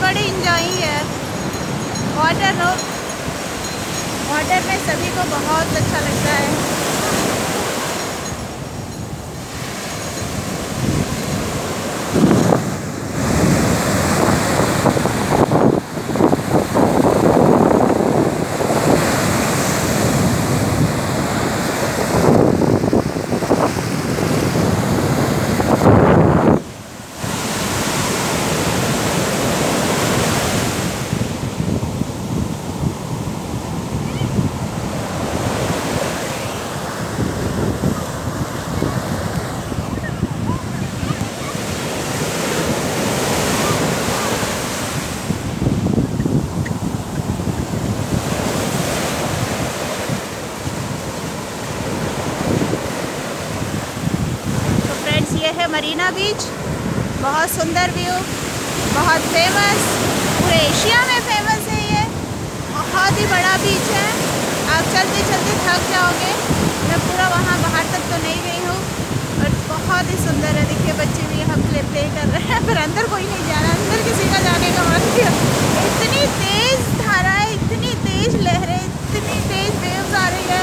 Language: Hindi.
बड़े इंजॉय ही। है वाटर हो। वाटर में सभी को बहुत अच्छा लगता है। मरीना बीच। बहुत सुंदर व्यू, बहुत फ़ेमस पूरे एशिया में फ़ेमस है ये। बहुत ही बड़ा बीच है। आप चलते चलते थक जाओगे। मैं पूरा वहाँ बाहर तक तो नहीं गई हूँ और बहुत ही सुंदर है। देखिए, बच्चे भी यहाँ प्ले प्ले कर रहे हैं, पर अंदर कोई नहीं जा रहा। अंदर किसी का जाने का मन नहीं इतनी तेज़ धाराएँ इतनी तेज़ लहरें, इतनी तेज़ वेव्स आ रही है।